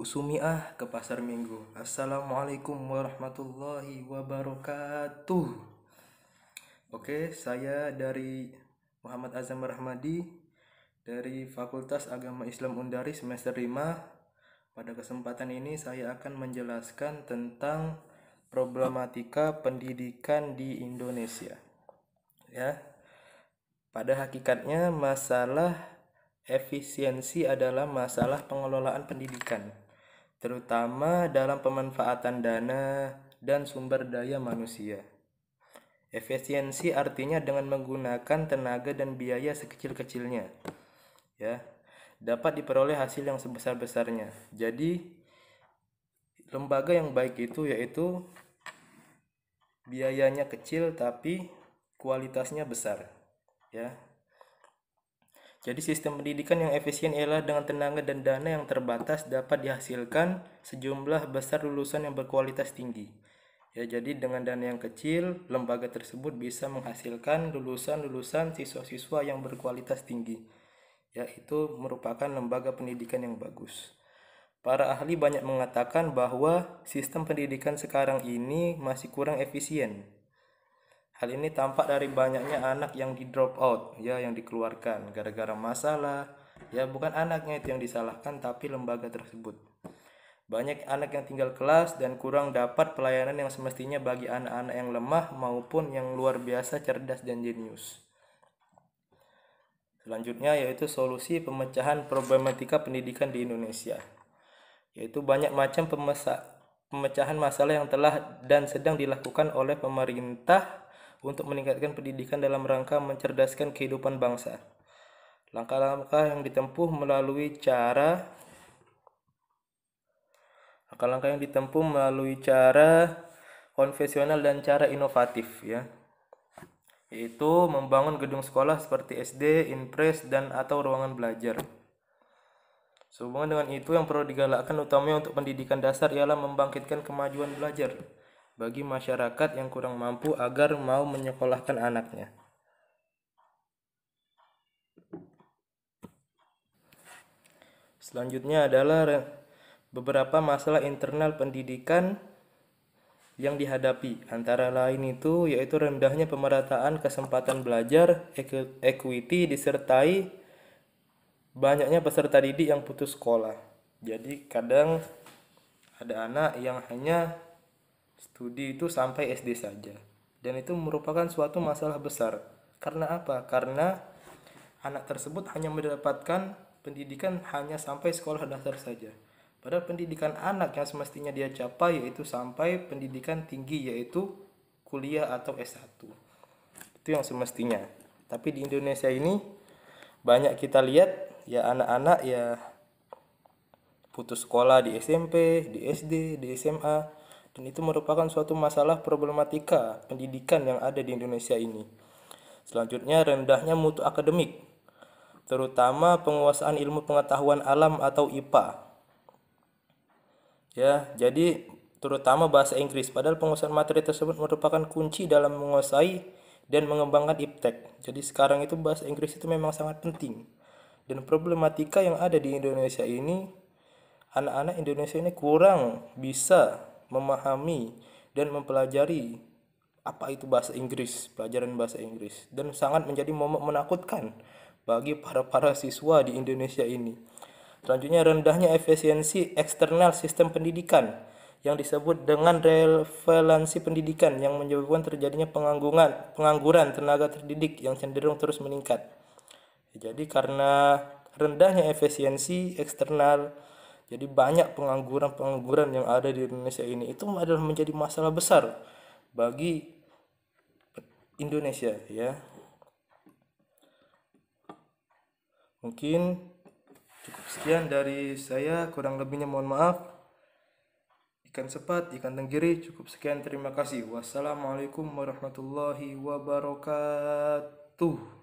Sumiah ke pasar minggu. Assalamualaikum warahmatullahi wabarakatuh. Oke, saya dari Muhammad Azam Rahmadi dari Fakultas Agama Islam Undari semester 5. Pada kesempatan ini saya akan menjelaskan tentang problematika pendidikan di Indonesia. Ya. Pada hakikatnya masalah efisiensi adalah masalah pengelolaan pendidikan terutama dalam pemanfaatan dana dan sumber daya manusia. Efisiensi artinya dengan menggunakan tenaga dan biaya sekecil-kecilnya. Ya. Dapat diperoleh hasil yang sebesar-besarnya. Jadi lembaga yang baik itu yaitu biayanya kecil tapi kualitasnya besar. Ya. Jadi sistem pendidikan yang efisien ialah dengan tenaga dan dana yang terbatas dapat dihasilkan sejumlah besar lulusan yang berkualitas tinggi. Ya, jadi dengan dana yang kecil, lembaga tersebut bisa menghasilkan lulusan-lulusan siswa-siswa yang berkualitas tinggi. Ya, itu merupakan lembaga pendidikan yang bagus. Para ahli banyak mengatakan bahwa sistem pendidikan sekarang ini masih kurang efisien Hal ini tampak dari banyaknya anak yang di drop out, ya yang dikeluarkan gara-gara masalah. Ya bukan anaknya itu yang disalahkan tapi lembaga tersebut. Banyak anak yang tinggal kelas dan kurang dapat pelayanan yang semestinya bagi anak-anak yang lemah maupun yang luar biasa cerdas dan jenius. Selanjutnya yaitu solusi pemecahan problematika pendidikan di Indonesia. Yaitu banyak macam pemecahan masalah yang telah dan sedang dilakukan oleh pemerintah untuk meningkatkan pendidikan dalam rangka mencerdaskan kehidupan bangsa. Langkah-langkah yang ditempuh melalui cara langkah-langkah yang ditempuh melalui cara konvensional dan cara inovatif ya yaitu membangun gedung sekolah seperti SD, Inpres dan atau ruangan belajar. Sehubungan dengan itu yang perlu digalakkan utamanya untuk pendidikan dasar ialah membangkitkan kemajuan belajar bagi masyarakat yang kurang mampu agar mau menyekolahkan anaknya. Selanjutnya adalah beberapa masalah internal pendidikan yang dihadapi. Antara lain itu yaitu rendahnya pemerataan kesempatan belajar, equity disertai banyaknya peserta didik yang putus sekolah. Jadi kadang ada anak yang hanya studi itu sampai SD saja. Dan itu merupakan suatu masalah besar. Karena apa? Karena anak tersebut hanya mendapatkan pendidikan hanya sampai sekolah dasar saja. Padahal pendidikan anak yang semestinya dia capai yaitu sampai pendidikan tinggi yaitu kuliah atau S1 itu yang semestinya. Tapi di Indonesia ini banyak kita lihat ya anak-anak ya putus sekolah di SMP, di SD, di SMA dan itu merupakan suatu masalah problematika pendidikan yang ada di Indonesia ini. Selanjutnya rendahnya mutu akademik, terutama penguasaan ilmu pengetahuan alam atau IPA. Ya, jadi terutama bahasa Inggris. Padahal penguasaan materi tersebut merupakan kunci dalam menguasai dan mengembangkan iptek. Jadi sekarang itu bahasa Inggris itu memang sangat penting. Dan problematika yang ada di Indonesia ini anak-anak Indonesia ini kurang bisa memahami dan mempelajari apa itu bahasa Inggris, pelajaran bahasa Inggris dan sangat menjadi momok menakutkan bagi para-para siswa di Indonesia ini. Selanjutnya rendahnya efisiensi eksternal sistem pendidikan yang disebut dengan relevansi pendidikan yang menyebabkan terjadinya pengangguran pengangguran tenaga terdidik yang cenderung terus meningkat. Jadi karena rendahnya efisiensi eksternal jadi banyak pengangguran-pengangguran yang ada di Indonesia ini itu adalah menjadi masalah besar bagi Indonesia ya. Mungkin cukup sekian dari saya, kurang lebihnya mohon maaf. Ikan sepat, ikan tenggiri, cukup sekian terima kasih. Wassalamualaikum warahmatullahi wabarakatuh.